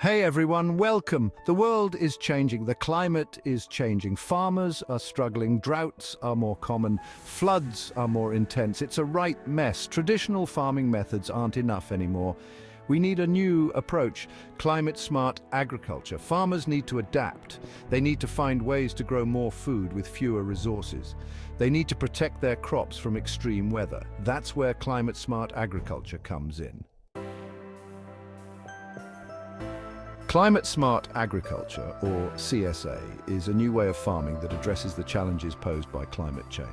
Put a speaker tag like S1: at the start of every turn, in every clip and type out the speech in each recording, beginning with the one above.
S1: Hey everyone, welcome. The world is changing, the climate is changing. Farmers are struggling, droughts are more common, floods are more intense. It's a right mess. Traditional farming methods aren't enough anymore. We need a new approach, climate-smart agriculture. Farmers need to adapt. They need to find ways to grow more food with fewer resources. They need to protect their crops from extreme weather. That's where climate-smart agriculture comes in. Climate Smart Agriculture, or CSA, is a new way of farming that addresses the challenges posed by climate change.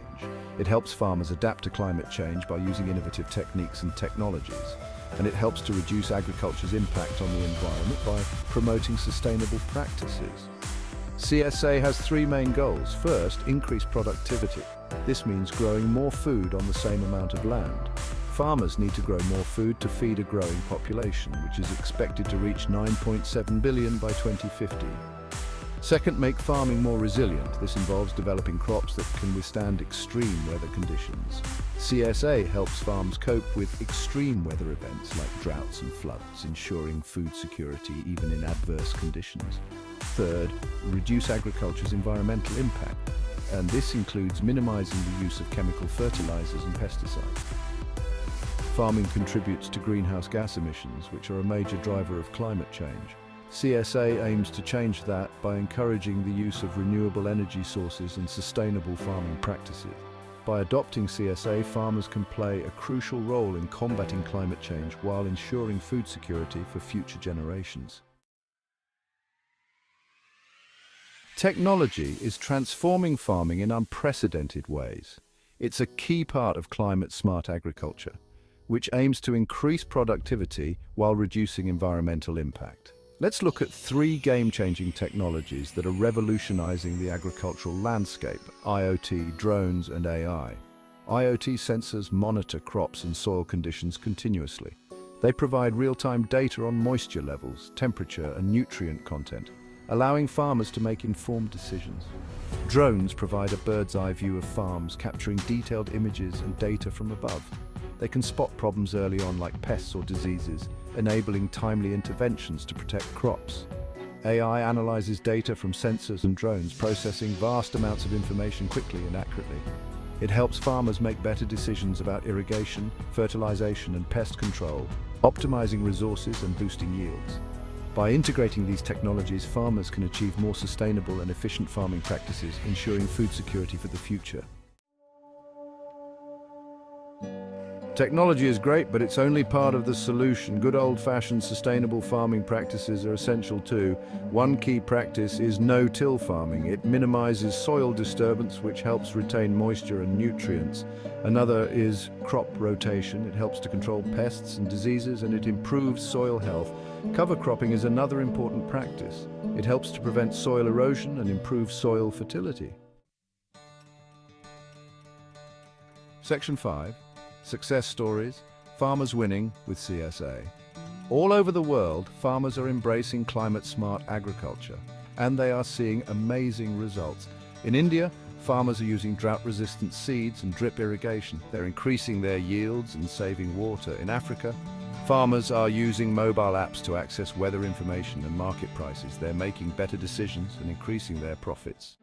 S1: It helps farmers adapt to climate change by using innovative techniques and technologies, and it helps to reduce agriculture's impact on the environment by promoting sustainable practices. CSA has three main goals. First, increase productivity. This means growing more food on the same amount of land. Farmers need to grow more food to feed a growing population, which is expected to reach 9.7 billion by 2050. Second, make farming more resilient. This involves developing crops that can withstand extreme weather conditions. CSA helps farms cope with extreme weather events like droughts and floods, ensuring food security even in adverse conditions. Third, reduce agriculture's environmental impact, and this includes minimizing the use of chemical fertilizers and pesticides. Farming contributes to greenhouse gas emissions, which are a major driver of climate change. CSA aims to change that by encouraging the use of renewable energy sources and sustainable farming practices. By adopting CSA, farmers can play a crucial role in combating climate change while ensuring food security for future generations. Technology is transforming farming in unprecedented ways. It's a key part of climate-smart agriculture which aims to increase productivity while reducing environmental impact. Let's look at three game-changing technologies that are revolutionizing the agricultural landscape, IoT, drones and AI. IoT sensors monitor crops and soil conditions continuously. They provide real-time data on moisture levels, temperature and nutrient content, allowing farmers to make informed decisions. Drones provide a bird's-eye view of farms, capturing detailed images and data from above. They can spot problems early on like pests or diseases, enabling timely interventions to protect crops. AI analyzes data from sensors and drones, processing vast amounts of information quickly and accurately. It helps farmers make better decisions about irrigation, fertilization and pest control, optimizing resources and boosting yields. By integrating these technologies, farmers can achieve more sustainable and efficient farming practices, ensuring food security for the future. Technology is great, but it's only part of the solution. Good old-fashioned sustainable farming practices are essential too. One key practice is no-till farming. It minimizes soil disturbance, which helps retain moisture and nutrients. Another is crop rotation. It helps to control pests and diseases, and it improves soil health. Cover cropping is another important practice. It helps to prevent soil erosion and improve soil fertility. Section 5 success stories, farmers winning with CSA. All over the world, farmers are embracing climate-smart agriculture, and they are seeing amazing results. In India, farmers are using drought-resistant seeds and drip irrigation. They're increasing their yields and saving water. In Africa, farmers are using mobile apps to access weather information and market prices. They're making better decisions and increasing their profits.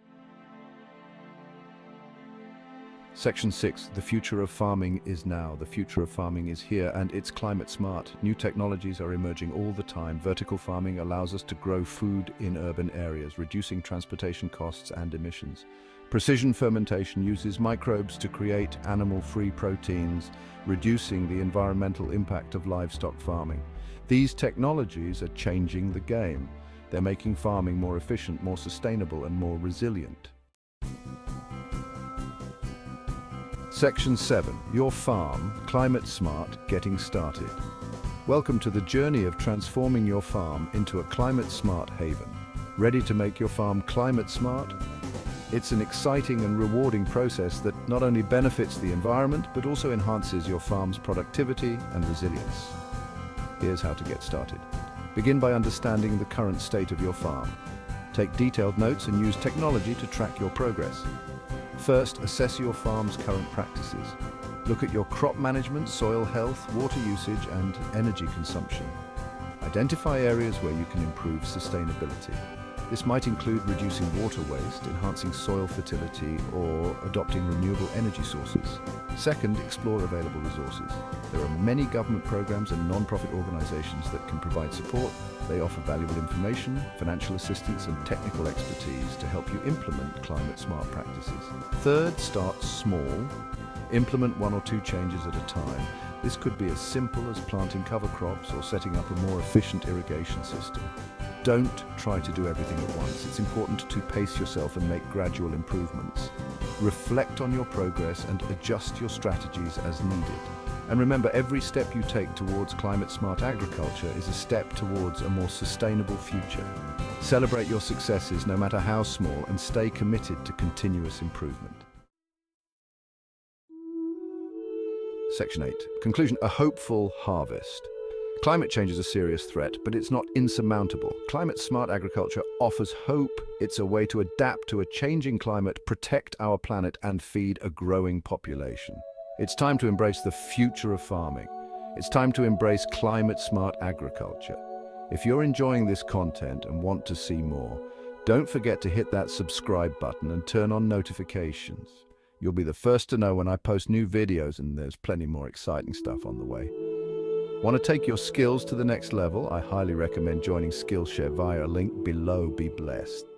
S1: Section 6. The future of farming is now. The future of farming is here and it's climate smart. New technologies are emerging all the time. Vertical farming allows us to grow food in urban areas, reducing transportation costs and emissions. Precision fermentation uses microbes to create animal-free proteins, reducing the environmental impact of livestock farming. These technologies are changing the game. They're making farming more efficient, more sustainable and more resilient. Section 7. Your Farm, Climate Smart, Getting Started. Welcome to the journey of transforming your farm into a climate smart haven. Ready to make your farm climate smart? It's an exciting and rewarding process that not only benefits the environment, but also enhances your farm's productivity and resilience. Here's how to get started. Begin by understanding the current state of your farm. Take detailed notes and use technology to track your progress. First, assess your farm's current practices. Look at your crop management, soil health, water usage and energy consumption. Identify areas where you can improve sustainability. This might include reducing water waste, enhancing soil fertility, or adopting renewable energy sources. Second, explore available resources. There are many government programs and non-profit organizations that can provide support. They offer valuable information, financial assistance, and technical expertise to help you implement climate-smart practices. Third, start small. Implement one or two changes at a time. This could be as simple as planting cover crops or setting up a more efficient irrigation system. Don't try to do everything at once. It's important to pace yourself and make gradual improvements. Reflect on your progress and adjust your strategies as needed. And remember, every step you take towards climate-smart agriculture is a step towards a more sustainable future. Celebrate your successes, no matter how small, and stay committed to continuous improvement. Section 8. Conclusion. A hopeful harvest. Climate change is a serious threat, but it's not insurmountable. Climate-smart agriculture offers hope. It's a way to adapt to a changing climate, protect our planet, and feed a growing population. It's time to embrace the future of farming. It's time to embrace climate-smart agriculture. If you're enjoying this content and want to see more, don't forget to hit that subscribe button and turn on notifications. You'll be the first to know when I post new videos and there's plenty more exciting stuff on the way. Want to take your skills to the next level? I highly recommend joining Skillshare via a link below. Be blessed.